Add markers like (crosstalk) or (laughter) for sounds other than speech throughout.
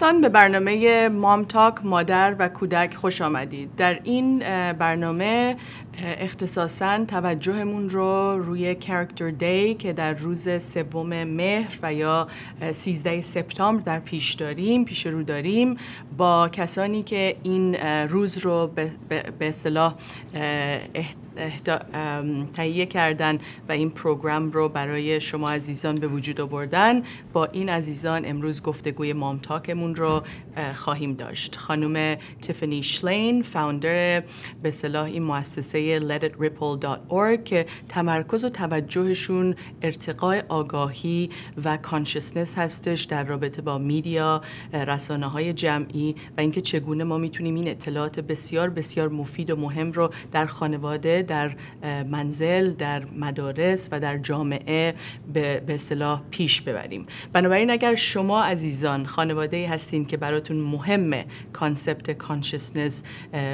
دوستان به برنامه مام تاک مادر و کودک خوش آمدید. در این برنامه اختصاصا توجهمون رو روی کرکتر دی که در روز سوم مهر و یا 13 سپتامبر در پیش داریم پیش رو داریم با کسانی که این روز رو به اصطلاح تهیه کردن و این پروگرام رو برای شما عزیزان به وجود آوردن با این عزیزان امروز گفتگوی مامتاکمون رو خواهیم داشت. خانم تیفنی شلین فاوندر به صلاح این مؤسسه letitRipple.org که تمرکز و توجهشون ارتقاء آگاهی و کانشسنس هستش در رابطه با میدیا رسانه های جمعی و اینکه چگونه ما می‌تونیم این اطلاعات بسیار بسیار مفید و مهم رو در خانواده در منزل در مدارس و در جامعه به اصطلاح پیش ببریم. بنابراین اگر شما عزیزان خانواده هستین که براتون مهمه کانسپت کانشسنس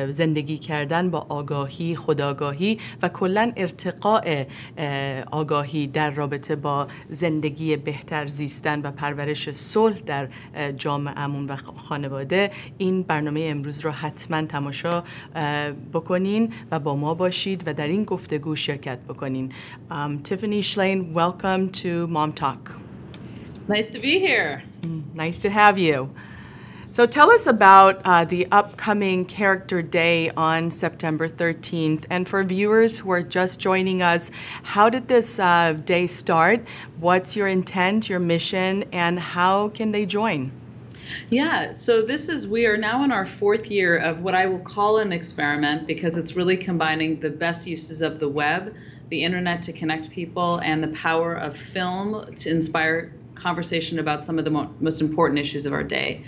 زندگی کردن با آگاهی خداگاهی و کلا ارتقاء آگاهی در رابطه با زندگی بهتر زیستن و پرورش صلح در جامعهمون و خانواده این برنامه امروز رو حتما تماشا بکنین و با ما باشید و در این گفتگو شرکت بکنین Tiffany Schlein, welcome to Mom Talk. Nice to be here. Nice to have you. So tell us about uh, the upcoming Character Day on September 13th. And for viewers who are just joining us, how did this uh, day start? What's your intent, your mission, and how can they join? Yeah, so this is, we are now in our fourth year of what I will call an experiment because it's really combining the best uses of the web, the internet to connect people, and the power of film to inspire conversation about some of the mo- most important issues of our day.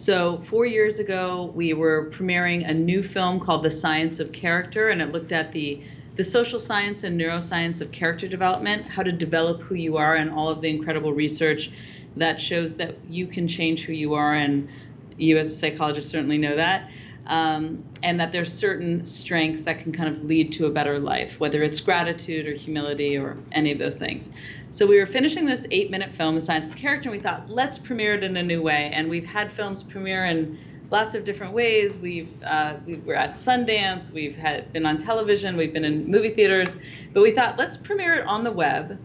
So, four years ago, we were premiering a new film called The Science of Character, and it looked at the the social science and neuroscience of character development, how to develop who you are, and all of the incredible research that shows that you can change who you are, and you as a psychologist certainly know that. Um, and that there's certain strengths that can kind of lead to a better life, whether it's gratitude or humility or any of those things. So we were finishing this eight-minute film, The Science of Character, and we thought, let's premiere it in a new way. And we've had films premiere in lots of different ways. We've uh, we were at Sundance, we've had been on television, we've been in movie theaters, but we thought let's premiere it on the web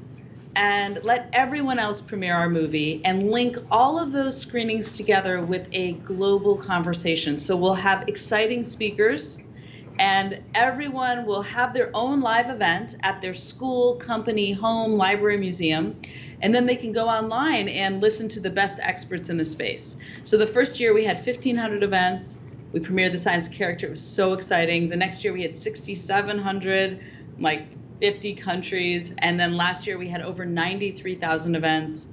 and let everyone else premiere our movie and link all of those screenings together with a global conversation. So we'll have exciting speakers and everyone will have their own live event at their school, company, home, library, museum. And then they can go online and listen to the best experts in the space. So the first year we had 1,500 events. We premiered the Science of Character. It was so exciting. The next year we had 6,700, like 50 countries. And then last year we had over 93,000 events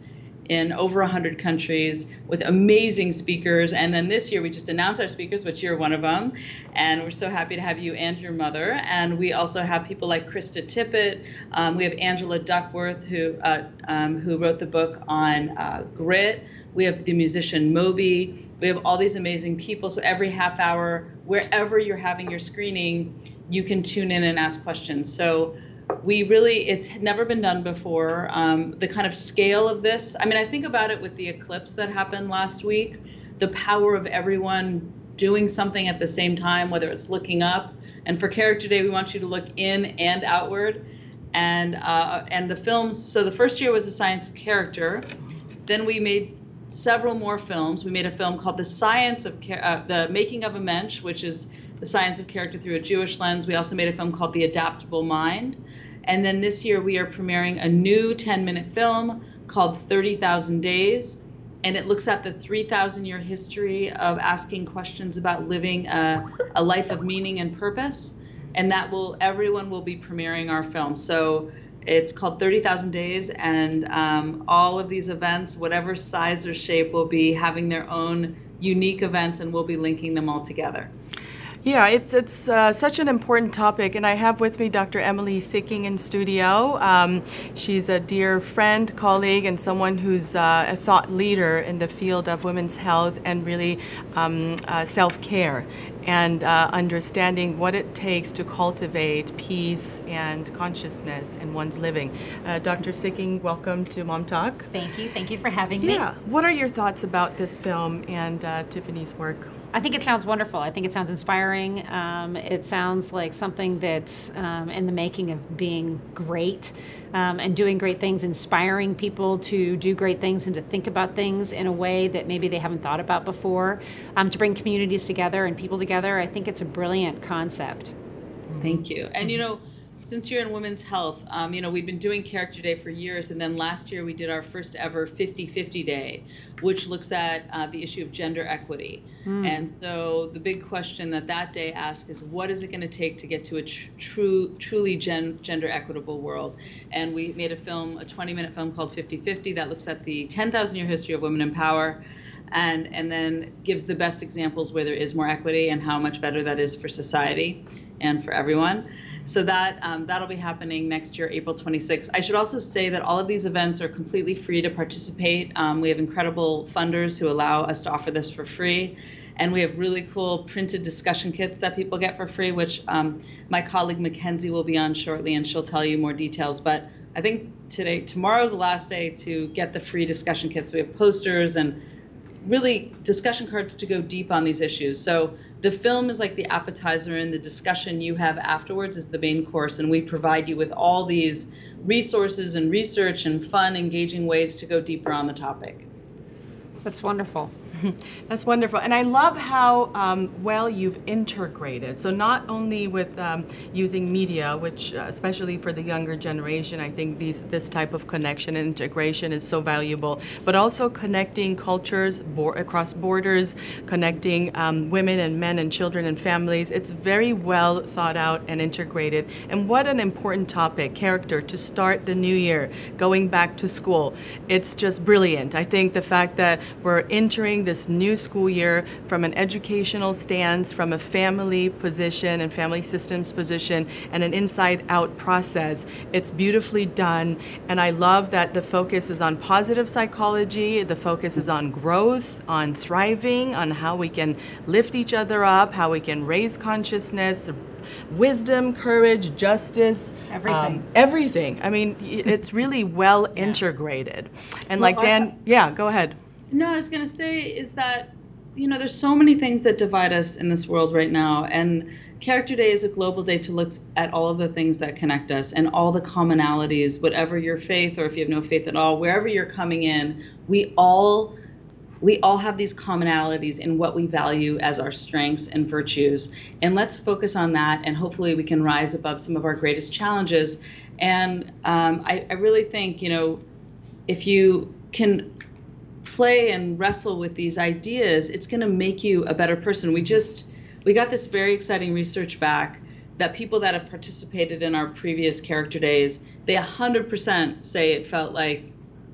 in over 100 countries with amazing speakers. And then this year we just announced our speakers, which you're one of them. And we're so happy to have you and your mother. And we also have people like Krista Tippett. Um, we have Angela Duckworth, who, uh, um, who wrote the book on uh, grit. We have the musician Moby. We have all these amazing people. So every half hour, wherever you're having your screening, you can tune in and ask questions. So we really it's never been done before. Um, the kind of scale of this i mean i think about it with the eclipse that happened last week the power of everyone doing something at the same time whether it's looking up. And for character day we want you to look in and outward. And uh, and the films so the first year was the science of character. Then we made several more films. We made a film called the science of uh, the making of a mensch which is the science of character through a jewish lens. We also made a film called the adaptable mind and then this year we are premiering a new 10 minute film called 30,000 Days. And it looks at the 3,000 year history of asking questions about living a, a life of meaning and purpose. And that will, everyone will be premiering our film. So it's called 30,000 Days, and um, all of these events, whatever size or shape, will be having their own unique events, and we'll be linking them all together. Yeah, it's it's uh, such an important topic, and I have with me Dr. Emily Sikking in studio. Um, she's a dear friend, colleague, and someone who's uh, a thought leader in the field of women's health and really um, uh, self care and uh, understanding what it takes to cultivate peace and consciousness in one's living. Uh, Dr. Sikking, welcome to Mom Talk. Thank you. Thank you for having me. Yeah. What are your thoughts about this film and uh, Tiffany's work? I think it sounds wonderful. I think it sounds inspiring. Um, it sounds like something that's um, in the making of being great um, and doing great things, inspiring people to do great things and to think about things in a way that maybe they haven't thought about before, um, to bring communities together and people together. I think it's a brilliant concept. Thank you. And you know, since you're in women's health, um, you know, we've been doing Character Day for years, and then last year we did our first ever 50 50 Day, which looks at uh, the issue of gender equity. Mm. And so the big question that that day asks is what is it going to take to get to a tr- true, truly gen- gender equitable world? And we made a film, a 20 minute film called 50 50 that looks at the 10,000 year history of women in power. And, and then gives the best examples where there is more equity and how much better that is for society and for everyone. So that um, that'll be happening next year, April 26th. I should also say that all of these events are completely free to participate. Um, we have incredible funders who allow us to offer this for free. And we have really cool printed discussion kits that people get for free, which um, my colleague Makenzie will be on shortly, and she'll tell you more details. But I think today, tomorrow's the last day to get the free discussion kits. We have posters and really discussion cards to go deep on these issues. So the film is like the appetizer and the discussion you have afterwards is the main course. And we provide you with all these resources and research and fun engaging ways to go deeper on the topic. That's wonderful (laughs) That's wonderful. And I love how um, well you've integrated. So, not only with um, using media, which, uh, especially for the younger generation, I think these, this type of connection and integration is so valuable, but also connecting cultures bo- across borders, connecting um, women and men and children and families. It's very well thought out and integrated. And what an important topic character to start the new year, going back to school. It's just brilliant. I think the fact that we're entering this new school year from an educational stance, from a family position and family systems position, and an inside out process. It's beautifully done, and I love that the focus is on positive psychology, the focus is on growth, on thriving, on how we can lift each other up, how we can raise consciousness, wisdom, courage, justice, everything. Um, everything. I mean, it's really well integrated. And well, like Dan, yeah, go ahead. No, I was going to say is that, you know, there's so many things that divide us in this world right now. And Character Day is a global day to look at all of the things that connect us and all the commonalities, whatever your faith or if you have no faith at all, wherever you're coming in, we all we all have these commonalities in what we value as our strengths and virtues. And let's focus on that, and hopefully, we can rise above some of our greatest challenges. And um, I, I really think, you know, if you can play and wrestle with these ideas, it's going to make you a better person. We just we got this very exciting research back that people that have participated in our previous character days, they 100% say it felt like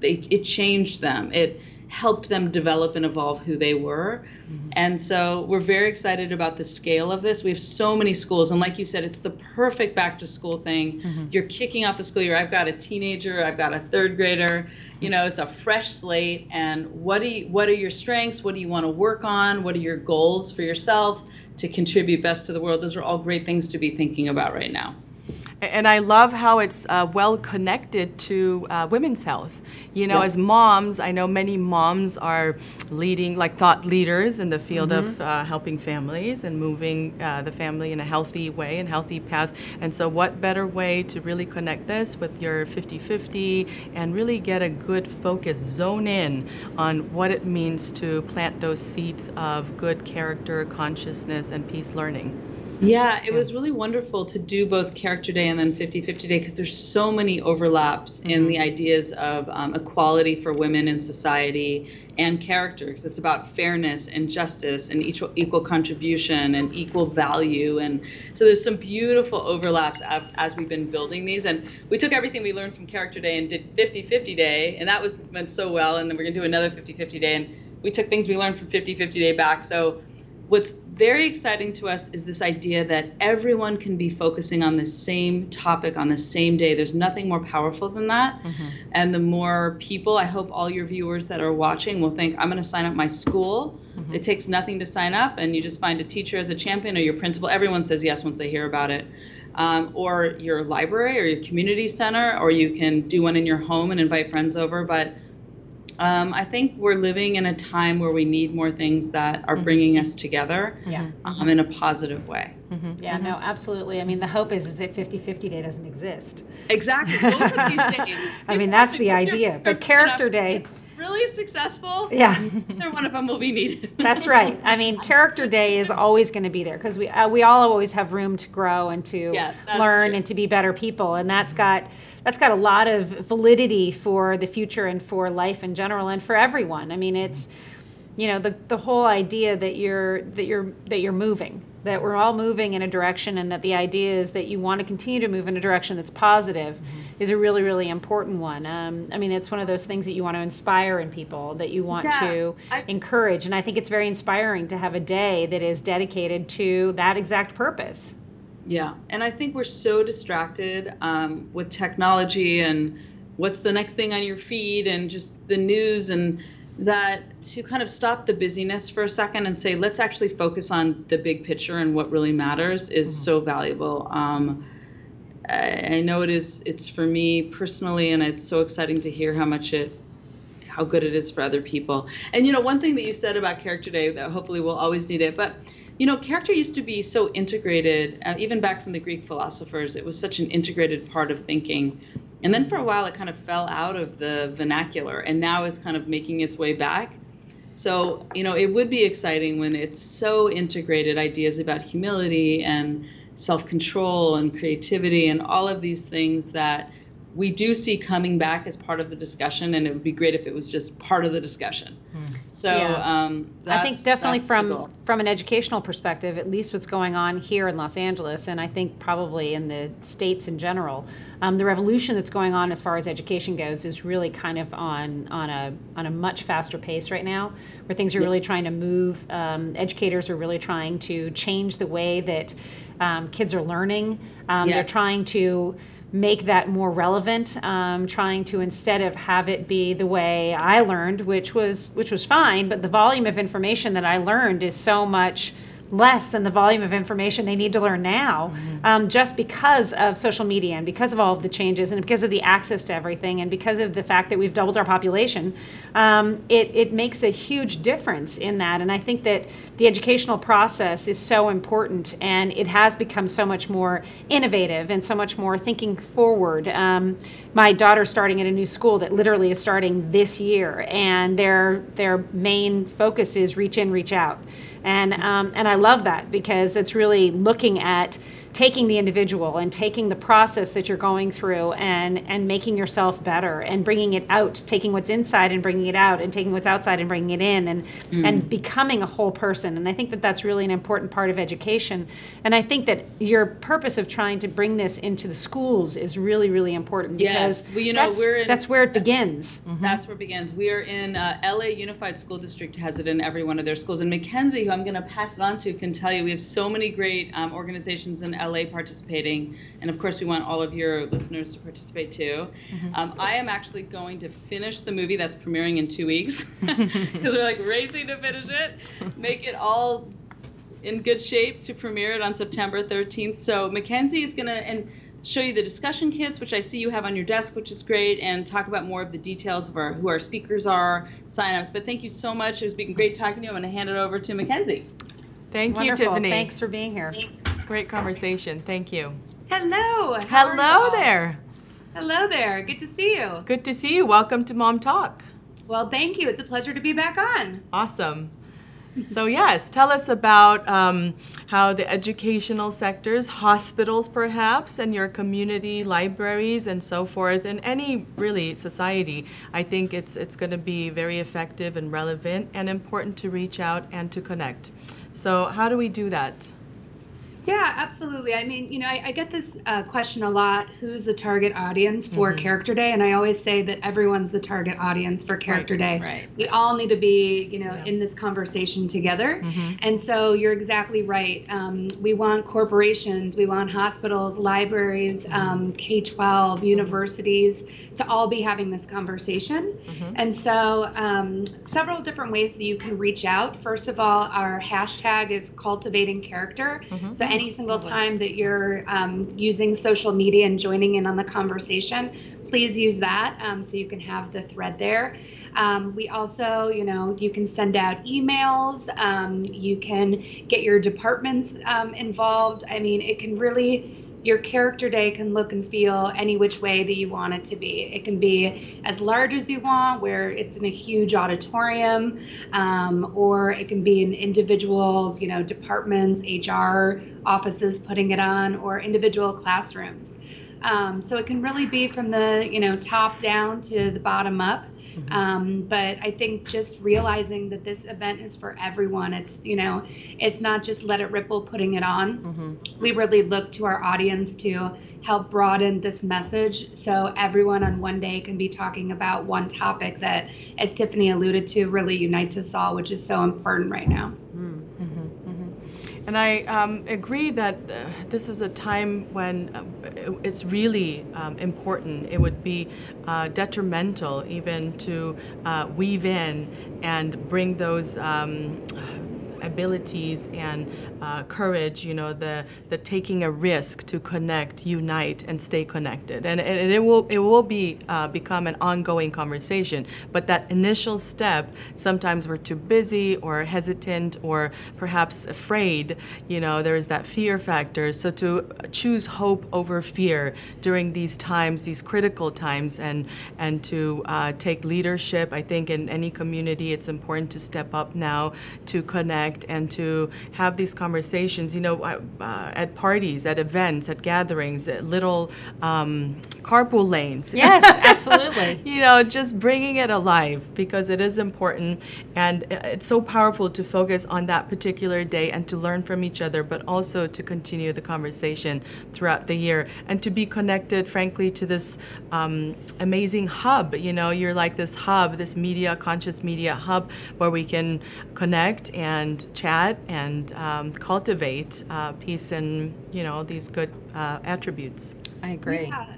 they, it changed them. It helped them develop and evolve who they were. Mm-hmm. And so we're very excited about the scale of this. We have so many schools. And like you said, it's the perfect back to school thing. Mm-hmm. You're kicking off the school year. I've got a teenager, I've got a third grader. You know, it's a fresh slate. And what do you, what are your strengths? What do you want to work on? What are your goals for yourself to contribute best to the world? Those are all great things to be thinking about right now. And I love how it's uh, well connected to uh, women's health. You know, yes. as moms, I know many moms are leading, like thought leaders in the field mm-hmm. of uh, helping families and moving uh, the family in a healthy way and healthy path. And so, what better way to really connect this with your 50 50 and really get a good focus, zone in on what it means to plant those seeds of good character, consciousness, and peace learning? Yeah, it was really wonderful to do both Character Day and then 50 50 Day because there's so many overlaps mm-hmm. in the ideas of um, equality for women in society and character because it's about fairness and justice and equal, equal contribution and equal value. And so there's some beautiful overlaps as, as we've been building these. And we took everything we learned from Character Day and did 50 50 Day, and that was went so well. And then we're going to do another 50 50 Day. And we took things we learned from 50 50 Day back. So what's very exciting to us is this idea that everyone can be focusing on the same topic on the same day. There's nothing more powerful than that. Mm-hmm. And the more people, I hope all your viewers that are watching will think, I'm going to sign up my school. Mm-hmm. It takes nothing to sign up, and you just find a teacher as a champion or your principal. Everyone says yes once they hear about it. Um, or your library or your community center, or you can do one in your home and invite friends over. But um, I think we're living in a time where we need more things that are mm-hmm. bringing us together yeah. um, in a positive way. Mm-hmm. Yeah, mm-hmm. no, absolutely. I mean, the hope is, is that 50 50 Day doesn't exist. Exactly. (laughs) I mean, that's the idea. But Character Day really successful, yeah, either one of them will be needed. (laughs) That's right. I mean, Character Day is always going to be there because we uh, we all always have room to grow and to yeah, learn true. and to be better people, and that's got that's got a lot of validity for the future and for life in general and for everyone. I mean, it's you know the the whole idea that you're that you're that you're moving that we're all moving in a direction and that the idea is that you want to continue to move in a direction that's positive mm-hmm. is a really really important one um, i mean it's one of those things that you want to inspire in people that you want yeah, to I, encourage and i think it's very inspiring to have a day that is dedicated to that exact purpose yeah and i think we're so distracted um, with technology and what's the next thing on your feed and just the news and that to kind of stop the busyness for a second and say, let's actually focus on the big picture and what really matters is mm-hmm. so valuable. Um, I, I know it is. It's for me personally, and it's so exciting to hear how much it, how good it is for other people. And you know, one thing that you said about Character Day that hopefully we'll always need it, but you know, character used to be so integrated, uh, even back from the Greek philosophers. It was such an integrated part of thinking and then for a while, it kind of fell out of the vernacular and now is kind of making its way back. So, you know, it would be exciting when it's so integrated ideas about humility and self control and creativity and all of these things that we do see coming back as part of the discussion, and it would be great if it was just part of the discussion. Mm. So yeah. um, I think definitely from from an educational perspective, at least what's going on here in Los Angeles, and I think probably in the states in general, um, the revolution that's going on as far as education goes is really kind of on on a on a much faster pace right now, where things are really trying to move. Um, educators are really trying to change the way that um, kids are learning. Um, they're trying to make that more relevant um, trying to instead of have it be the way i learned which was which was fine but the volume of information that i learned is so much less than the volume of information they need to learn now mm-hmm. um, just because of social media and because of all of the changes and because of the access to everything and because of the fact that we've doubled our population um, it, it makes a huge difference in that. And i think that the educational process is so important and it has become so much more innovative and so much more thinking forward. Um, my daughter's starting at a new school that literally is starting this year and their their main focus is reach in reach out and um, and I love that because it's really looking at taking the individual and taking the process that you're going through and and making yourself better and bringing it out taking what's inside and bringing it out and taking what's outside and bringing it in and mm. and becoming a whole person. And i think that that's really an important part of education. And i think that your purpose of trying to bring this into the schools is really really important because well, you know, that's, we're in, that's where it begins. Mm-hmm. that's where it begins. We are in uh, la unified school district has it in every one of their schools. And makenzie who i'm going to pass it on to can tell you we have so many great um, organizations in LA participating, and of course we want all of your listeners to participate too. Mm-hmm. Um, I am actually going to finish the movie that's premiering in two weeks (laughs) because we're like racing to finish it, make it all in good shape to premiere it on September 13th. So Makenzie is gonna and show you the discussion kits, which I see you have on your desk, which is great, and talk about more of the details of our who our speakers are, signups. But thank you so much. It's been great talking to you. I'm going to hand it over to Makenzie. Thank Wonderful. you, Tiffany. Thanks for being here. Great conversation. Thank you. Hello. Hello there. Hello there. Good to see you. Good to see you. Welcome to Mom Talk. Well, thank you. It's a pleasure to be back on. Awesome. So, yes, tell us about um, how the educational sectors, hospitals perhaps, and your community libraries and so forth, and any really society, I think it's, it's going to be very effective and relevant and important to reach out and to connect. So, how do we do that? Yeah, absolutely. I mean, you know, I, I get this uh, question a lot who's the target audience for Mhm. Character Day? And I always say that everyone's the target audience for Character Day. Right. We all need to be, you know, Yeah. in this conversation together. Mhm. And so you're exactly right. Um, we want corporations, we want hospitals, libraries, um, K 12, universities to all be having this conversation. Mhm. And so, um, several different ways that you can reach out. First of all, our hashtag is cultivating character. Mhm. So, any single time that you're um, using social media and joining in on the conversation, please use that um, so you can have the thread there. Um, we also, you know, you can send out emails, um, you can get your departments um, involved. I mean, it can really, your character day can look and feel any which way that you want it to be. It can be as large as you want, where it's in a huge auditorium, um, or it can be in individual, you know, departments, HR offices putting it on, or individual classrooms. Um, so it can really be from the, you know, top down to the bottom up. Um, but I think just realizing that this event is for everyone. It's, you know, it's not just Let It Ripple putting it on. Mhm. We really look to our audience to help broaden this message so everyone on one day can be talking about one topic that, as Tiffany alluded to, really unites us all, which is so important right now. And I um, agree that uh, this is a time when uh, it's really um, important. It would be uh, detrimental even to uh, weave in and bring those. Um, abilities and uh, courage you know the the taking a risk to connect unite and stay connected. And, and it will it will be uh, become an ongoing conversation but that initial step sometimes we're too busy or hesitant or perhaps afraid you know there's that fear factor. So to choose hope over fear during these times these critical times and and to uh, take leadership i think in any community it's important to step up now to connect and to have these conversations you know uh, uh, at parties at events at gatherings at little um, carpool lanes Yes, (laughs) absolutely. you know, just bringing it alive because it is important and it's so powerful to focus on that particular day and to learn from each other, but also to continue the conversation throughout the year and to be connected, frankly, to this um, amazing hub. You know, you're like this hub, this media, conscious media hub where we can connect and chat and um, cultivate uh, peace and, you know, these good uh, attributes. I agree. Yeah, we're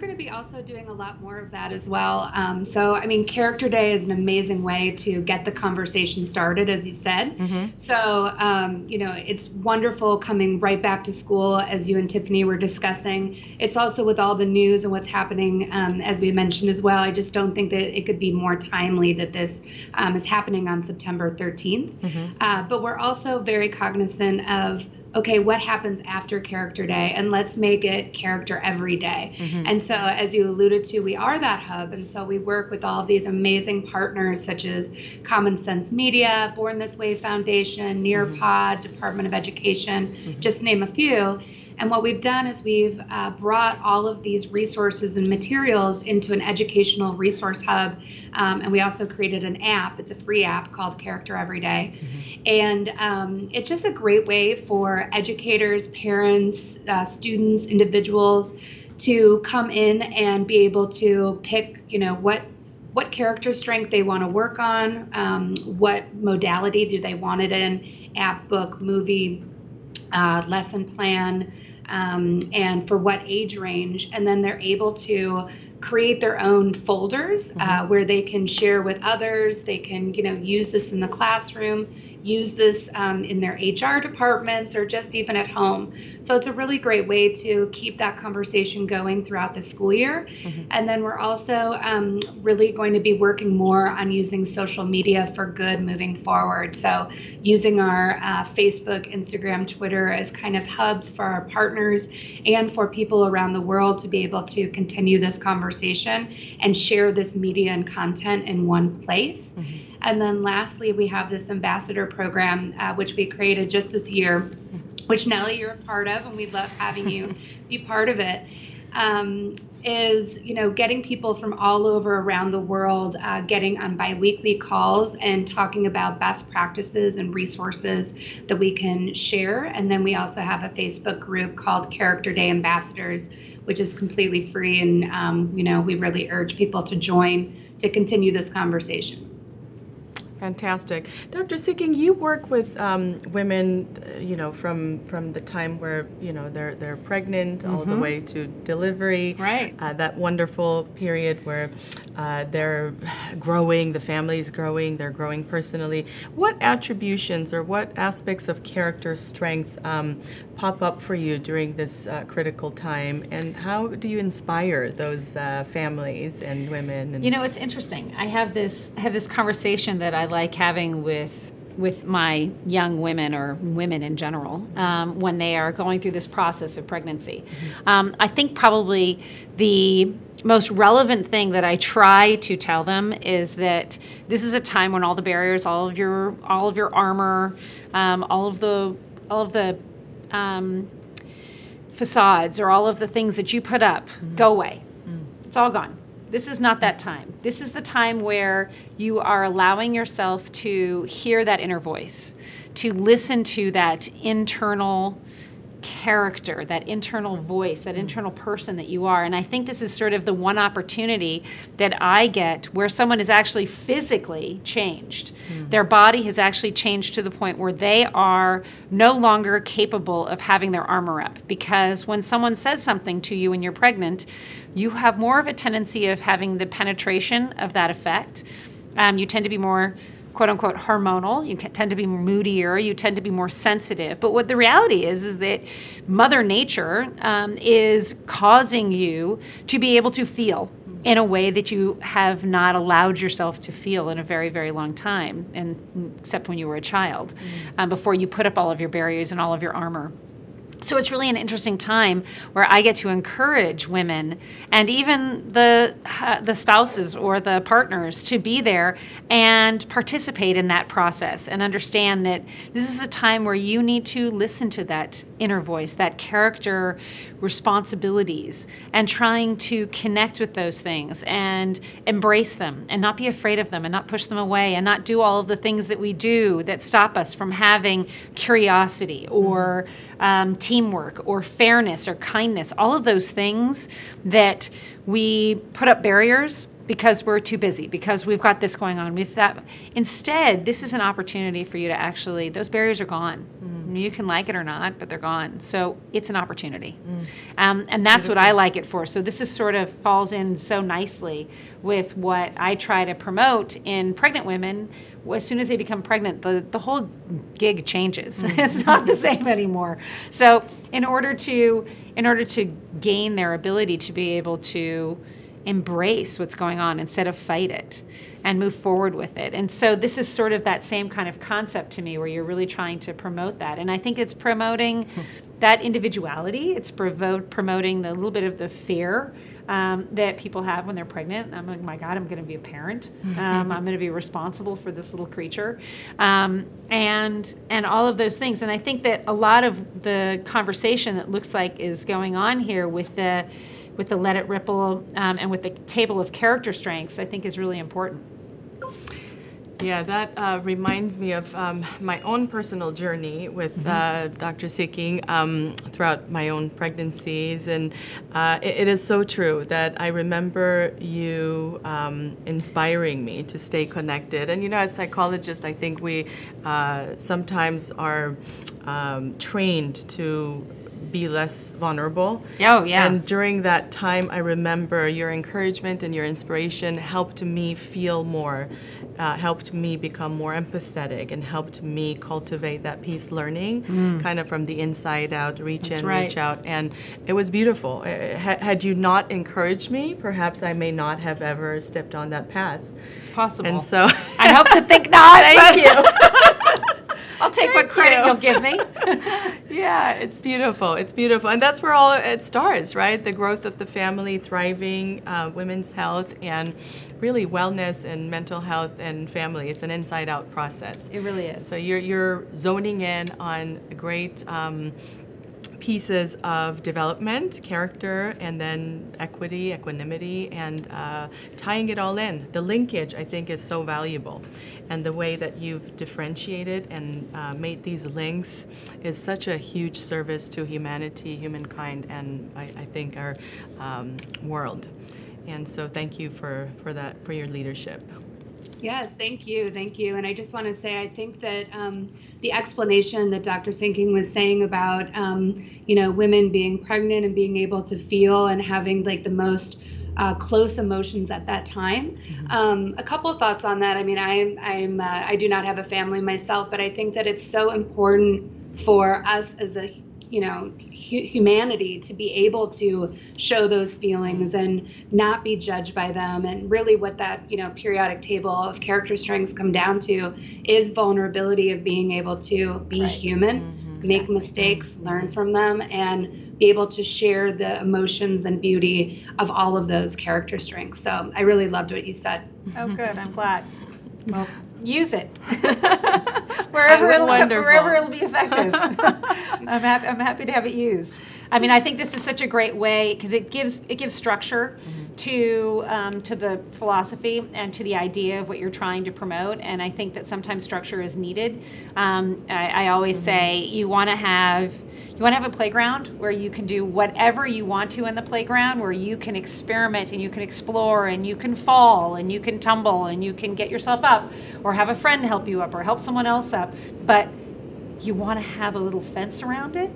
going to be also doing a lot more of that as well. Um, so, I mean, Character Day is an amazing way to get the conversation started, as you said. So, um, you know, it's wonderful coming right back to school, as you and Tiffany were discussing. It's also with all the news and what's happening, um, as we mentioned as well. I just don't think that it could be more timely that this um, is happening on September 13th. Uh, but we're also very cognizant of okay, what happens after Character Day? And let's make it character every day. Mm-hmm. And so, as you alluded to, we are that hub. And so, we work with all of these amazing partners such as Common Sense Media, Born This Way Foundation, Nearpod, mm-hmm. Department of Education, mm-hmm. just to name a few. And what we've done is we've uh, brought all of these resources and materials into an educational resource hub. Um, and we also created an app. It's a free app called Character Every Day. And um, it's just a great way for educators, parents, uh, students, individuals to come in and be able to pick, you know, what what character strength they want to work on, um, what modality do they want it in, app, book, movie, uh, lesson plan, um, and for what age range. And then they're able to create their own folders uh, where they can share with others. They can, you know, use this in the classroom, use this um, in their HR departments, or just even at home. So it's a really great way to keep that conversation going throughout the school year. And then we're also um, really going to be working more on using social media for good moving forward. So using our uh, Facebook, Instagram, Twitter as kind of hubs for our partners and for people around the world to be able to continue this conversation and share this media and content in one place. And then lastly, we have this ambassador program, uh, which we created just this year, which Nelly, you're a part of, and we love having you (laughs) be part of it. um, is you know getting people from all over around the world uh, getting on biweekly calls and talking about best practices and resources that we can share and then we also have a facebook group called character day ambassadors which is completely free and um, you know we really urge people to join to continue this conversation Fantastic, Dr. Sikking. You work with um, women, uh, you know, from from the time where you know they're they're pregnant mm-hmm. all the mm-hmm. way to delivery. Right. Uh, that wonderful period where uh, they're growing, the family's growing, they're growing personally. What attributions or what aspects of character strengths um, pop up for you during this uh, critical time, and how do you inspire those uh, families and women? And you know, it's interesting. I have this I have this conversation that I like having with with my young women or women in general um, when they are going through this process of pregnancy. Mm-hmm. Um, I think probably the most relevant thing that I try to tell them is that this is a time when all the barriers, all of your all of your armor, um, all of the all of the um, facades or all of the things that you put up mm-hmm. go away. Mm. It's all gone. This is not that time. This is the time where you are allowing yourself to hear that inner voice, to listen to that internal character, that internal voice, that internal person that you are. And I think this is sort of the one opportunity that I get where someone is actually physically changed. Mm-hmm. Their body has actually changed to the point where they are no longer capable of having their armor up. Because when someone says something to you when you're pregnant, you have more of a tendency of having the penetration of that effect. Um, you tend to be more quote unquote hormonal. You tend to be moodier. You tend to be more sensitive. But what the reality is is that mother nature um, is causing you to be able to feel in a way that you have not allowed yourself to feel in a very very long time and except when you were a child mm-hmm. um, before you put up all of your barriers and all of your armor so it's really an interesting time where I get to encourage women and even the uh, the spouses or the partners to be there and participate in that process and understand that this is a time where you need to listen to that inner voice, that character responsibilities and trying to connect with those things and embrace them and not be afraid of them and not push them away and not do all of the things that we do that stop us from having curiosity or um, teamwork or fairness or kindness, all of those things that we put up barriers because we're too busy, because we've got this going on. We've that. Instead, this is an opportunity for you to actually, those barriers are gone. Mm. You can like it or not, but they're gone. So it's an opportunity. Mm. Um, and that's Beautiful. what I like it for. So this is sort of falls in so nicely with what I try to promote in pregnant women as soon as they become pregnant, the, the whole gig changes. Mm-hmm. (laughs) it's not the same anymore. So in order to in order to gain their ability to be able to embrace what's going on instead of fight it and move forward with it. And so this is sort of that same kind of concept to me where you're really trying to promote that. And I think it's promoting (laughs) that individuality. It's promoting the little bit of the fear um, that people have when they're pregnant. I'm like, my God, I'm going to be a parent. Um, I'm going to be responsible for this little creature, um, and and all of those things. And I think that a lot of the conversation that looks like is going on here with the with the let it ripple um, and with the table of character strengths, I think is really important. Yeah, that uh, reminds me of um, my own personal journey with mm-hmm. uh, Dr. Sikking um, throughout my own pregnancies. And uh, it, it is so true that I remember you um, inspiring me to stay connected. And, you know, as psychologists, I think we uh, sometimes are um, trained to be less vulnerable. Oh, yeah. And during that time, I remember your encouragement and your inspiration helped me feel more, uh, helped me become more empathetic, and helped me cultivate that peace learning mm. kind of from the inside out, reach That's in, right. reach out. And it was beautiful. Uh, had you not encouraged me, perhaps I may not have ever stepped on that path. It's possible. And so I hope to think not. (laughs) Thank you. (laughs) I'll take Thank what credit you. will give me. (laughs) (laughs) yeah, it's beautiful. It's beautiful, and that's where all it starts, right? The growth of the family, thriving, uh, women's health, and really wellness and mental health and family. It's an inside-out process. It really is. So you're you're zoning in on a great. Um, pieces of development, character, and then equity, equanimity, and uh, tying it all in. The linkage, I think, is so valuable. And the way that you've differentiated and uh, made these links is such a huge service to humanity, humankind, and I, I think our um, world. And so, thank you for, for that, for your leadership. Yeah, thank you, thank you. And I just want to say, I think that um, the explanation that Dr. Sikking was saying about, um, you know, women being pregnant and being able to feel and having like the most uh, close emotions at that time. Mm-hmm. Um, a couple of thoughts on that. I mean, I'm, I'm, uh, I do not have a family myself, but I think that it's so important for us as a you know hu- humanity to be able to show those feelings and not be judged by them. And really what that you know periodic table of character strengths come down to is vulnerability of being able to be right. human mm-hmm, make mistakes mm-hmm. learn from them and be able to share the emotions and beauty of all of those character strengths. So i really loved what you said. Oh good. I'm glad. (laughs) Well use it (laughs) wherever it'll wherever it'll be effective. (laughs) (laughs) I'm happy. I'm happy to have it used. I mean, I think this is such a great way because it gives it gives structure mm-hmm. to um, to the philosophy and to the idea of what you're trying to promote. And I think that sometimes structure is needed. Um, I, I, always mm-hmm. say you want to have you want to have a playground where you can do whatever you want to in the playground, where you can experiment and you can explore and you can fall and you can tumble and you can get yourself up or have a friend help you up or help someone else up. But you want to have a little fence around it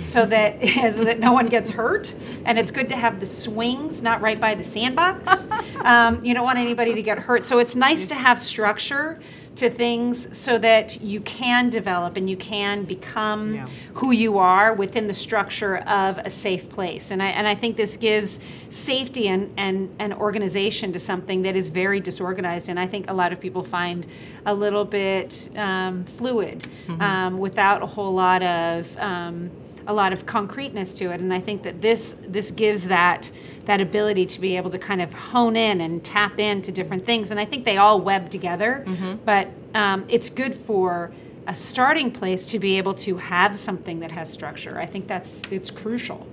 so that (laughs) so that no one gets hurt. And it's good to have the swings not right by the sandbox. (laughs) Um, you don't want anybody to get hurt. So it's nice to have structure to things so that you can develop and you can become yeah. who you are within the structure of a safe place. And I, and I think this gives safety and, and, and organization to something that is very disorganized. And I think a lot of people find a little bit um, fluid mm-hmm. um, without a whole lot of. Um, a lot of concreteness to it. And i think that this this gives that that ability to be able to kind of hone in and tap into different things. And i think they all web together. Mm-hmm. but um, it's good for a starting place to be able to have something that has structure. I think that's it's crucial.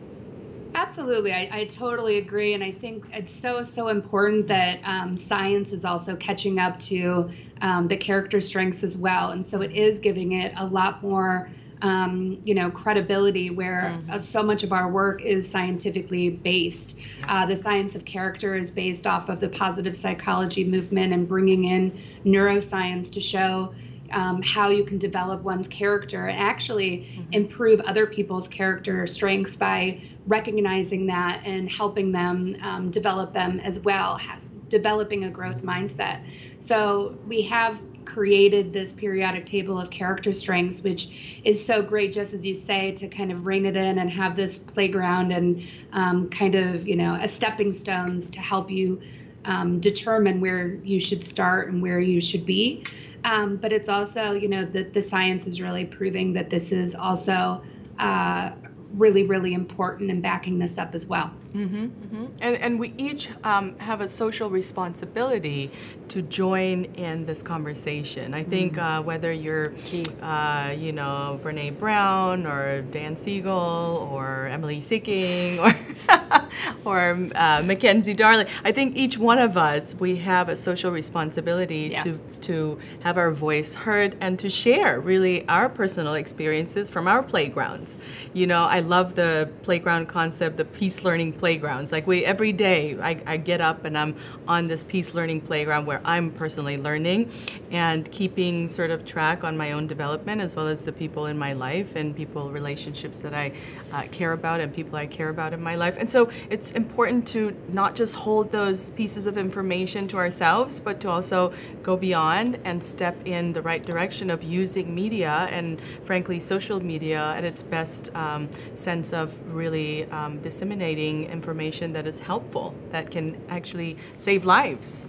Absolutely, I, I, totally agree, and I think it's so so important that um, science is also catching up to um, the character strengths as well, and so it is giving it a lot more um, you know, credibility where mm-hmm. so much of our work is scientifically based. Uh, the science of character is based off of the positive psychology movement and bringing in neuroscience to show um, how you can develop one's character and actually mm-hmm. improve other people's character strengths by recognizing that and helping them um, develop them as well, ha- developing a growth mindset. So we have created this periodic table of character strengths, which is so great, just as you say, to kind of rein it in and have this playground and um, kind of, you know, a stepping stones to help you um, determine where you should start and where you should be. Um, but it's also, you know, that the science is really proving that this is also uh, really, really important and backing this up as well. Mm-hmm, mm-hmm. And, and we each um, have a social responsibility to join in this conversation. I think mm-hmm. uh, whether you're, uh, you know, Brene Brown or Dan Siegel or Emily Sikking or (laughs) or uh, Makenzie Darling, I think each one of us we have a social responsibility yeah. to to have our voice heard and to share really our personal experiences from our playgrounds. You know, I love the playground concept, the peace learning playgrounds. Like we every day I, I get up and I'm on this peace learning playground where I'm personally learning and keeping sort of track on my own development as well as the people in my life and people relationships that I uh, care about and people I care about in my life. And so it's important to not just hold those pieces of information to ourselves, but to also go beyond and step in the right direction of using media and frankly social media at its best um, sense of really um, disseminating information that is helpful, that can actually save lives.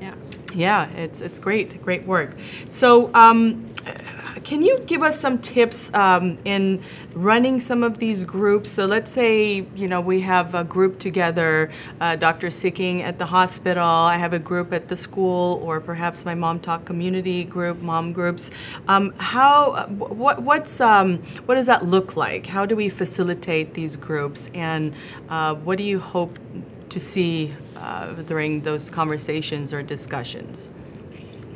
Yeah. Yeah, it's it's great, great work. So. Um, can you give us some tips um, in running some of these groups? So let's say you know we have a group together, uh, Dr. Sikking at the hospital. I have a group at the school, or perhaps my Mom Talk community group, mom groups. Um, how what what's um, what does that look like? How do we facilitate these groups, and uh, what do you hope to see uh, during those conversations or discussions?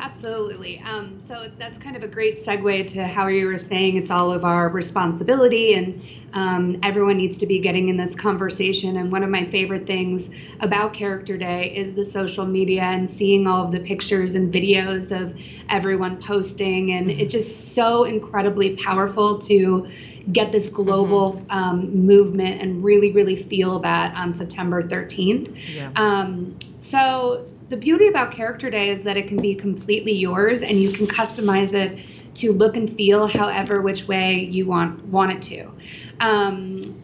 Absolutely. Um, so that's kind of a great segue to how you were saying it's all of our responsibility, and um, everyone needs to be getting in this conversation. And one of my favorite things about Character Day is the social media and seeing all of the pictures and videos of everyone posting. And it's just so incredibly powerful to get this global mm-hmm. um, movement and really, really feel that on September 13th. Yeah. Um, so the beauty about Character Day is that it can be completely yours and you can customize it to look and feel however which way you want want it to. Um,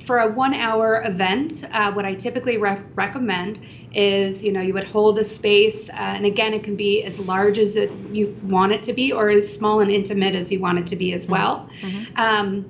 for a one hour event, uh, what I typically re- recommend is you know you would hold a space uh, and again it can be as large as it, you want it to be or as small and intimate as you want it to be as well mm-hmm. um,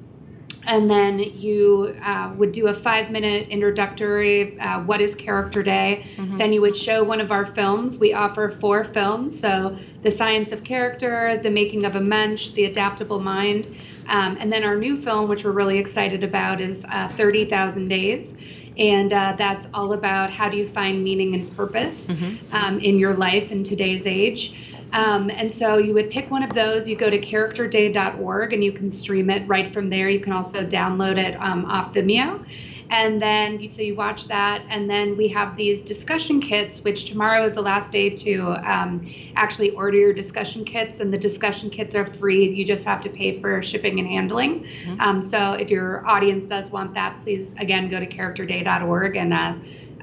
and then you uh, would do a five minute introductory uh, what is character day? Mm-hmm. then you would show one of our films. We offer four films. So the science of character the making of a mensch the adaptable mind um, and then our new film which we're really excited about is uh, 30000 days. And uh, that's all about how do you find meaning and purpose mm-hmm. um, in your life in today's age um, and so you would pick one of those. You go to characterday.org and you can stream it right from there. You can also download it um, off Vimeo. And then you, so you watch that, and then we have these discussion kits, which tomorrow is the last day to um, actually order your discussion kits. And the discussion kits are free. You just have to pay for shipping and handling. Mm-hmm. Um, so if your audience does want that, please again go to characterday.org and uh,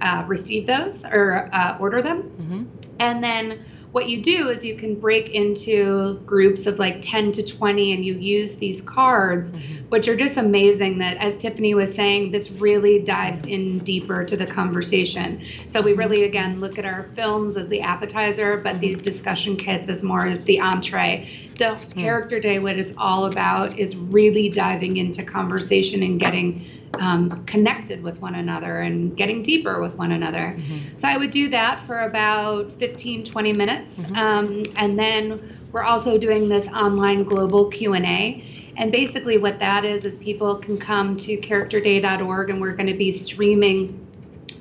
uh, receive those or uh, order them. Mm-hmm. And then what you do is you can break into groups of like 10 to 20 and you use these cards mm-hmm. which are just amazing that as tiffany was saying this really dives in deeper to the conversation so we really again look at our films as the appetizer but mm-hmm. these discussion kits as more as the entree the mm-hmm. character day what it's all about is really diving into conversation and getting um, connected with one another and getting deeper with one another. Mm-hmm. So I would do that for about 15, 20 minutes. Mm-hmm. Um, and then we're also doing this online global Q&A. And basically what that is, is people can come to characterday.org and we're going to be streaming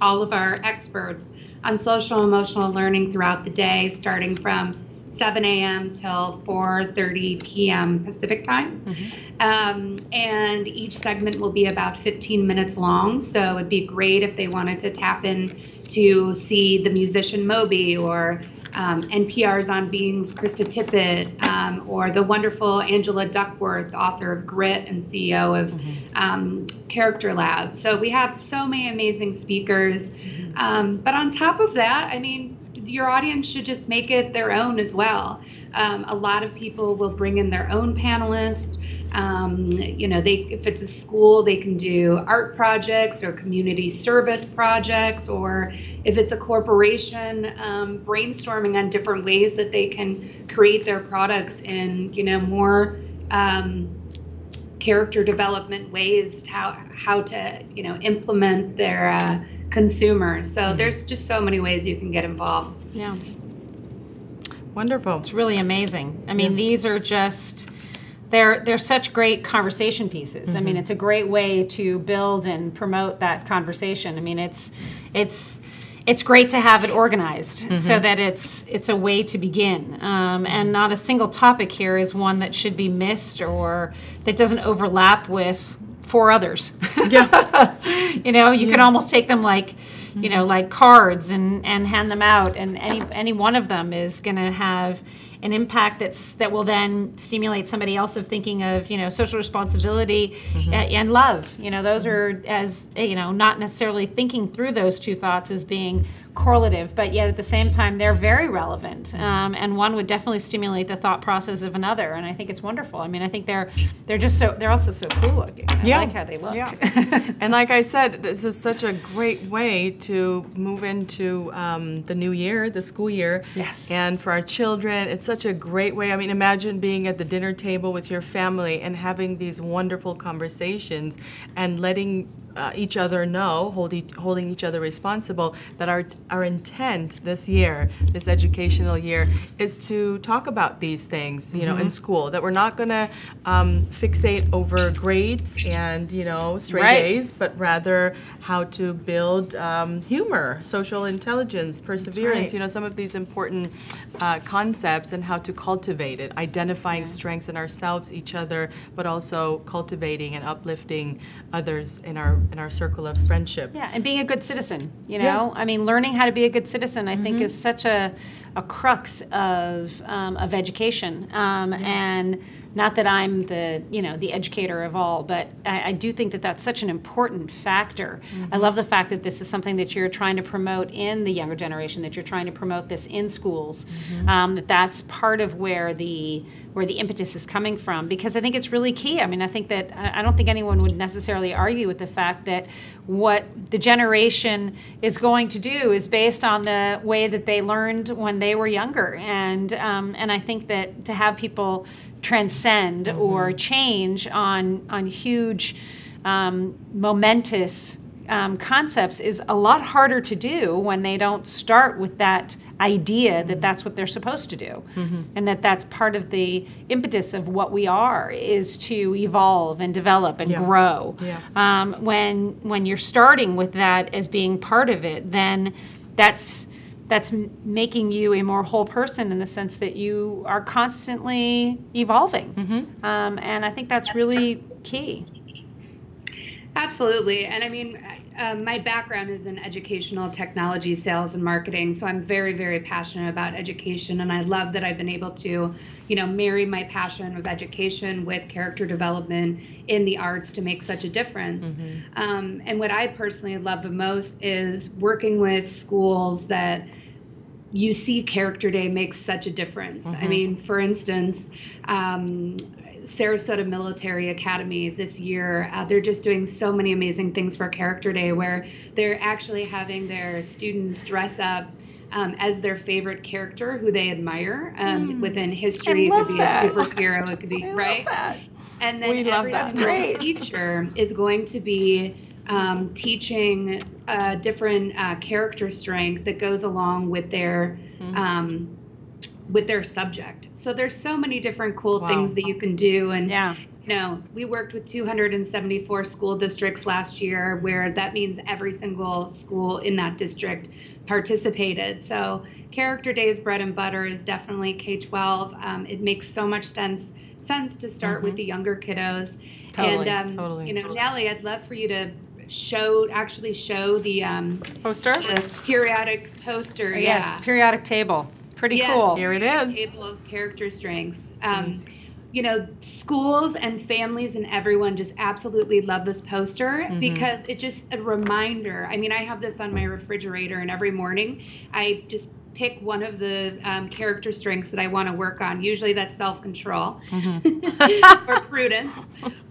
all of our experts on social emotional learning throughout the day, starting from 7 a.m. till 4:30 p.m. Pacific time, mm-hmm. um, and each segment will be about 15 minutes long. So it'd be great if they wanted to tap in to see the musician Moby or um, NPR's On Being's Krista Tippett, um, or the wonderful Angela Duckworth, author of Grit and CEO of mm-hmm. um, Character Lab. So we have so many amazing speakers. Mm-hmm. Um, but on top of that, I mean, your audience should just make it their own as well. Um, a lot of people will bring in their own panelists. Um, you know, they if it's a school, they can do art projects or community service projects, or if it's a corporation, um, brainstorming on different ways that they can create their products in you know more um, character development ways, how how to you know implement their uh, consumers. So mm-hmm. there's just so many ways you can get involved. Yeah. Wonderful. It's really amazing. I mean, yeah. these are just they're they're such great conversation pieces. Mm-hmm. I mean, mm-hmm. it's a great way to build and promote that conversation. I mean, it's it's it's great to have it organized mm-hmm. so that it's it's a way to begin um, and not a single topic here is one that should be missed or that doesn't overlap with four others. Yeah. (laughs) you know, you yeah. can almost take them like, you know, like cards and and hand them out, and any any one of them is going to have an impact that's that will then stimulate somebody else of thinking of you know social responsibility mm-hmm. and love. You know, those are as you know not necessarily thinking through those two thoughts as being correlative, but yet at the same time they're very relevant. Um, and one would definitely stimulate the thought process of another. And I think it's wonderful. I mean, I think they're they're just so they're also so cool looking. I Yeah. like how they look. Yeah. (laughs) and like I said, this is such a great way to move into um, the new year, the school year. Yes. And for our children, it's such a great way. I mean, imagine being at the dinner table with your family and having these wonderful conversations and letting uh, each other know, hold each, holding each other responsible, that our, our intent this year, this educational year, is to talk about these things, you know, in school. That we're not going to um, fixate over grades and, you know, straight Right. A's, but rather how to build um, humor, social intelligence, perseverance, right. you know, some of these important uh, concepts and how to cultivate it, identifying strengths in ourselves, each other, but also cultivating and uplifting others in our in our circle of friendship. Yeah, and being a good citizen, you know? Yeah. Mm-hmm. I mean, learning how to be a good citizen, I think, is such a, a crux of, um, of education. Um, And not that I'm the, you know, the educator of all, but I, I do think that that's such an important factor. Mm-hmm. I love the fact that this is something that you're trying to promote in the younger generation, that you're trying to promote this in schools, Mm-hmm. um, that that's part of where the, where the impetus is coming from, because I think it's really key. I mean, I think that, I don't think anyone would necessarily argue with the fact that what the generation is going to do is based on the way that they learned when they were younger, and um, and I think that to have people transcend or change on on huge, um, momentous um, concepts is a lot harder to do when they don't start with that idea that that's what they're supposed to do. And that that's part of the impetus of what we are is to evolve and develop and Yeah. grow. Yeah. um, when when you're starting with that as being part of it then that's that's m- making you a more whole person in the sense that you are constantly evolving. Um, and i think that's really key Absolutely. And I mean, uh, my background is in educational technology, sales, and marketing. So I'm very, very passionate about education. And I love that I've been able to, you know, marry my passion of education with character development in the arts to make such a difference. Um, and what I personally love the most is working with schools that you see character day makes such a difference i mean for instance um, sarasota military academy this year uh, they're just doing so many amazing things for character day where they're actually having their students dress up um, as their favorite character who they admire um, within history. It love could be that. a superhero. It could be right. And then We love every that. single Great. teacher is going to be um, teaching a different uh, character strength that goes along with their Mm-hmm. With their subject. So there's so many different cool Wow. things that you can do, and yeah you know, we worked with 274 school districts last year, where that means every single school in that district participated. So, Character Days bread and butter is definitely K 12. Um, it makes so much sense sense to start with the younger kiddos. Totally, and, um, totally. you know, Nelly, I'd love for you to show, actually show the, um, Poster? the periodic poster. yeah. yes periodic table pretty Yeah. cool Here it is. table of character strengths. Um, Nice. you know, schools and families and everyone just absolutely love this poster Mm-hmm. because it's just a reminder. I mean, I have this on my refrigerator, and every morning I just pick one of the um, character strengths that I want to work on. Usually that's self control Mm-hmm. (laughs) or prudence.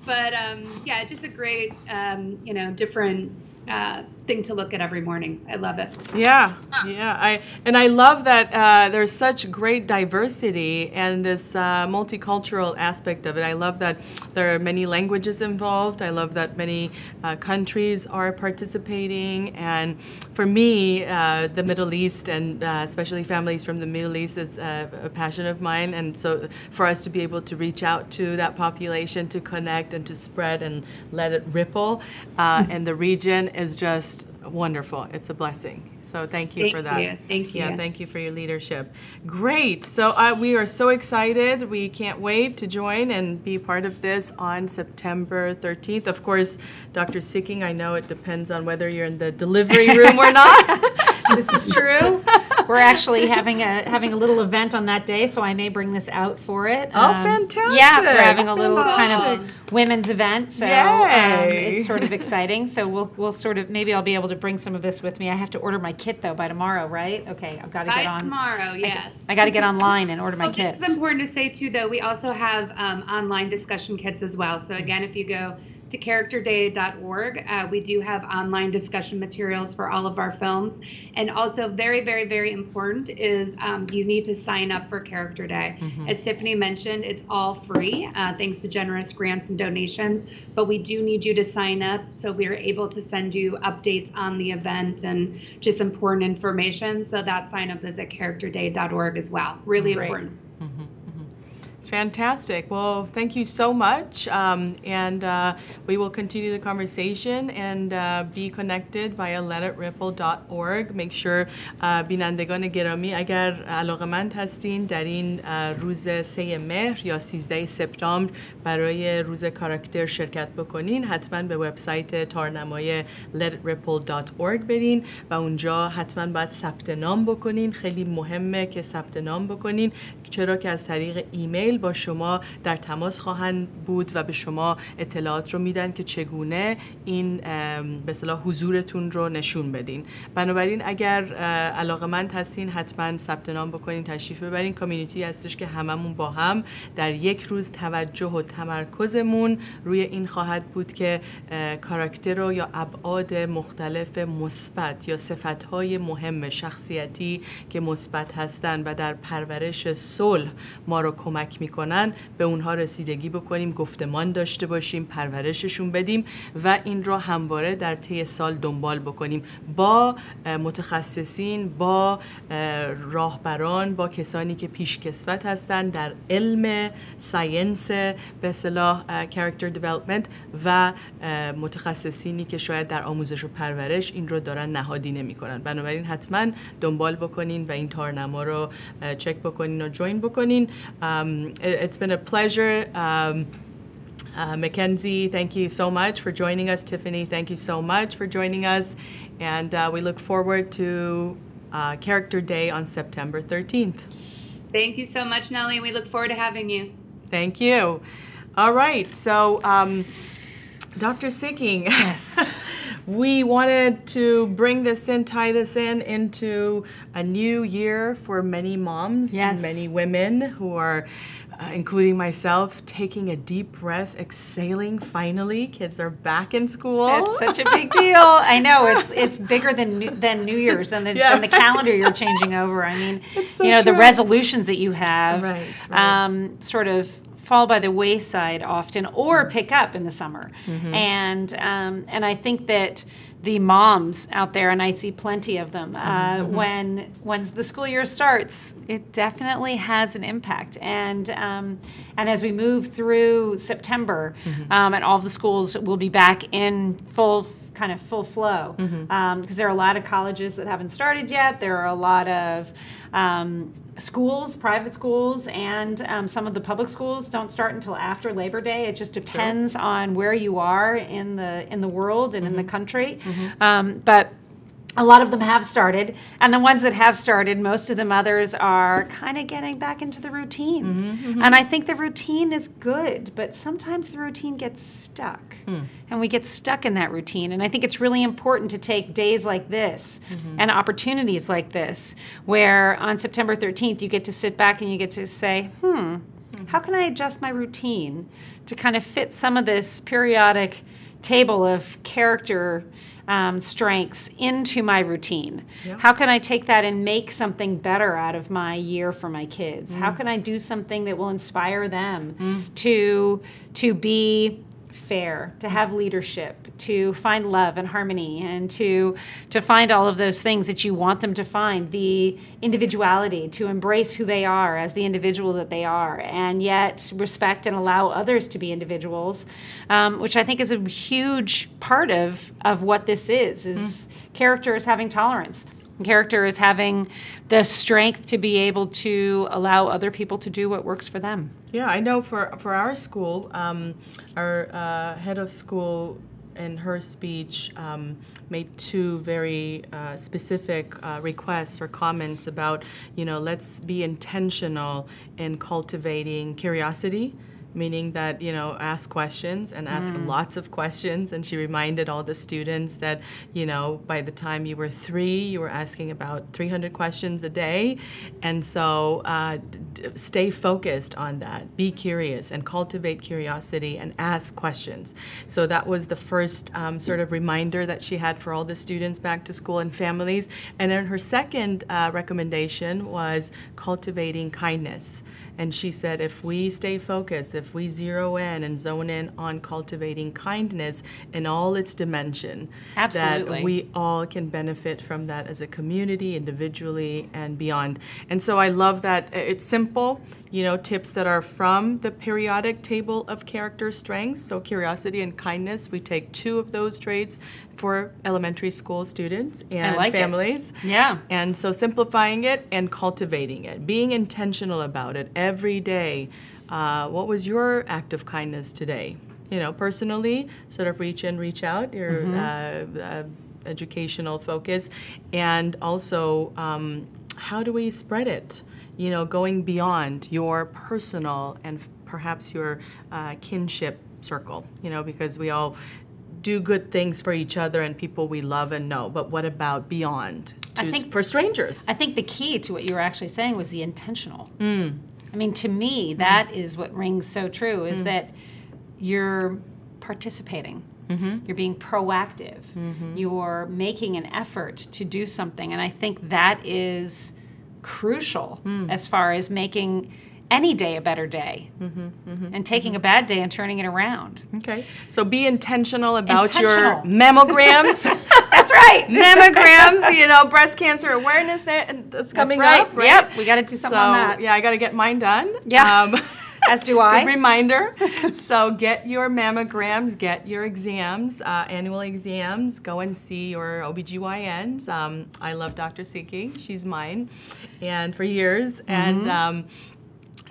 But um, yeah, just a great, um, you know, different uh, thing to look at every morning. I love it. Yeah, yeah. I and I love that uh, there's such great diversity and this uh, multicultural aspect of it. I love that there are many languages involved. I love that many uh, countries are participating. And for me, uh, the Middle East and uh, especially families from the Middle East is uh, a passion of mine. And so for us to be able to reach out to that population, to connect and to spread and let it ripple uh, (laughs) in the region is just wonderful. It's a blessing. So thank you Thank for that. you. Thank Yeah, you. thank you for your leadership. Great. So uh, we are so excited. We can't wait to join and be part of this on September 13th. Of course, Dr. Sikking, I know it depends on whether you're in the delivery (laughs) room or not. This is true. We're actually having a having a little event on that day, so I may bring this out for it. Oh, um, fantastic! Yeah, we're having a little fantastic. kind of women's event, so um, it's sort of exciting. So we'll we'll sort of maybe I'll be able to bring some of this with me. I have to order my kit though by tomorrow, right? Okay, I've got to get on tomorrow. Yes, I, I got to get online and order my oh, kits. This is important to say too, though. We also have um, online discussion kits as well. So again, if you go to characterday.org. Uh, we do have online discussion materials for all of our films. And also, very, very, very important is um, you need to sign up for Character Day. Mm-hmm. As Tiffany mentioned, it's all free uh, thanks to generous grants and donations. But we do need you to sign up so we are able to send you updates on the event and just important information. So that sign up is at characterday.org as well. Really Great. important. Fantastic. Well, thank you so much. Um, and uh, we will continue the conversation and uh, be connected via letitripple.org. Make sure بینندگان گرامی اگر علاقمند هستین در این روز سه مهر یا 13 سپتامبر برای روز کاراکتر شرکت بکنین حتما به وبسایت تارنمای letitripple.org برین و اونجا حتما باید ثبت نام بکنین خیلی مهمه که ثبت نام بکنین چرا که از طریق ایمیل با شما در تماس خواهند بود و به شما اطلاعات رو میدن که چگونه این به صلاح حضورتون رو نشون بدین. بنابراین اگر علاقمند هستین حتما ثبت نام بکنین تشریف ببرین. کامیونیتی هستش که هممون با هم در یک روز توجه و تمرکزمون روی این خواهد بود که کاراکتر رو یا ابعاد مختلف مثبت یا صفتهای مهم شخصیتی که مثبت هستند و در پرورش صلح ما رو کمک می‌کنن به اونها رسیدگی بکنیم گفتمان داشته باشیم پرورششون بدیم و این را همواره در طی سال دنبال بکنیم. با متخصصین با راهبران با کسانی که پیشکسوت هستند در علم ساینس به صلاح کاراکتر دیولپمنت و متخصصینی که شاید در آموزش و پرورش این رو دارن نهادینه می‌کنن بنابراین حتما دنبال بکنین و این تارنما رو چک بکنین و جوین بکنین. It's been a pleasure. Um, uh, Makenzie, thank you so much for joining us. Tiffany, thank you so much for joining us. And uh, we look forward to uh, Character Day on September 13th. Thank you so much, Nelly. We look forward to having you. Thank you. All right. So, um, Dr. Sikking. Yes. (laughs) we wanted to bring this in, tie this in into a new year for many moms, yes. many women who are. Uh, including myself, taking a deep breath, exhaling. Finally, kids are back in school. It's such a big (laughs) deal. I know it's it's bigger than New, than New Year's and the, yeah, than the calendar you're changing over. I mean, (laughs) so you know true. the resolutions that you have, right, right. Um, sort of fall by the wayside often or pick up in the summer. Mm-hmm. And um, and I think that the moms out there, and I see plenty of them, uh, mm-hmm. when when the school year starts, it definitely has an impact. And um, and as we move through September, mm-hmm. um, and all the schools will be back in full kind of full flow because mm-hmm. um, there are a lot of colleges that haven't started yet. There are a lot of um, schools, private schools, and um, some of the public schools don't start until after Labor Day. It just depends sure. on where you are in the in the world and mm-hmm. in the mm-hmm. country. Mm-hmm. Um, but a lot of them have started and the ones that have started most of the mothers are kind of getting back into the routine mm-hmm, mm-hmm. and i think the routine is good but sometimes the routine gets stuck mm. and we get stuck in that routine and i think it's really important to take days like this mm-hmm. and opportunities like this where on september 13th you get to sit back and you get to say hmm mm-hmm. how can i adjust my routine to kind of fit some of this periodic table of character um, strengths into my routine? Yep. How can I take that and make something better out of my year for my kids? Mm. How can I do something that will inspire them mm. to to be fair, to have leadership, to find love and harmony, and to to find all of those things that you want them to find. The individuality, to embrace who they are as the individual that they are, and yet respect and allow others to be individuals, um, which I think is a huge part of of what this is. Is mm. character is having tolerance character is having the strength to be able to allow other people to do what works for them. Yeah, I know for for our school, um, our uh, head of school in her speech, um, made two very uh, specific uh, requests or comments about, you know, let's be intentional in cultivating curiosity meaning that you know ask questions and ask Mm. lots of questions. And she reminded all the students that you know by the time you were three you were asking about 300 questions a day. And so uh, stay focused on that. Be curious and cultivate curiosity and ask questions. So that was the first um, sort of reminder that she had for all the students back to school and families. And then her second uh, recommendation was cultivating kindness and she said, if we stay focused, if we zero in and zone in on cultivating kindness in all its dimension, Absolutely. that we all can benefit from that as a community, individually, and beyond. And so I love that it's simple, you know, tips that are from the periodic table of character strengths. So curiosity and kindness, we take two of those traits for elementary school students and like it. families. Yeah. And so simplifying it and cultivating it, being intentional about it every day. Uh, what was your act of kindness today? You know, personally, sort of reach in, reach out, your uh, uh, educational focus, and also um, how do we spread it? You know, going beyond your personal and f- perhaps your uh, kinship circle, you know, because we all do good things for each other and people we love and know. But what about beyond to, I think- for strangers? I think the key to what you were actually saying was the intentional. Mm. I mean, to me, that is what rings so true is Mm. that you're participating. Mm-hmm. You're being proactive. You're making an effort to do something. And I think that is crucial Mm. as far as making any day a better day Mm-hmm, and taking a bad day and turning it around. Okay, so be intentional about Intentional. your (laughs) mammograms. That's right. mammograms, you know, breast cancer awareness that's That's coming right. up, right? Yep, we got to do something so, on that. yeah, I got to get mine done. Yeah. Um, (laughs) As do I. (laughs) Good reminder. so get your mammograms, get your exams, uh, annual exams. Go and see your OBGYNs. Um, I love Dr. Siki. She's mine, and for years. Mm-hmm. And um,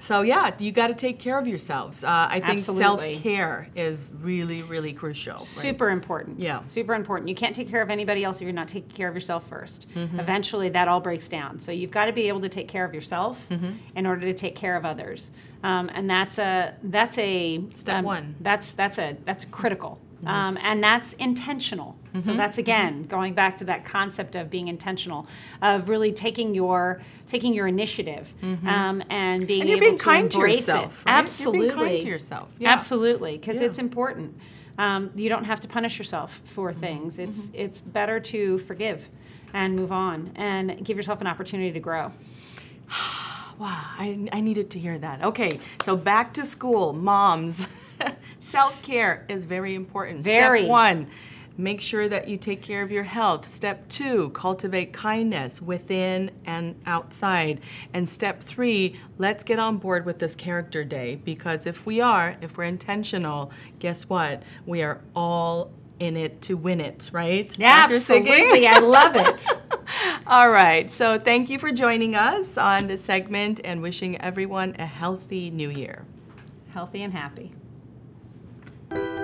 so yeah, you got to take care of yourselves. Uh, I think self care is really, really crucial. right? Super important. Yeah. Super important. You can't take care of anybody else if you're not taking care of yourself 1st Mm-hmm. Eventually, that all breaks down. So you've got to be able to take care of yourself Mm-hmm. in order to take care of others. Um, and that's a that's a Step um, one. That's that's a that's critical. Um, and that's intentional. So that's again going back to that concept of being intentional, of really taking your taking your initiative um, and being And you're able being to kind to yourself, right? You're Absolutely, being kind to yourself. Yeah. Absolutely, because Yeah. it's important. Um, you don't have to punish yourself for Mm-hmm. things. It's it's better to forgive and move on and give yourself an opportunity to grow. (sighs) Wow, I, I needed to hear that. Okay, so back to school, moms. (laughs) Self care is very important. Very. Step one, make sure that you take care of your health. Step two, cultivate kindness within and outside. And step three, let's get on board with this character day because if we are, if we're intentional, guess what? We are all in it to win it, right? Dr. Siggy? absolutely. I love it. (laughs) All right. So thank you for joining us on this segment and wishing everyone a healthy new year. Healthy and happy thank you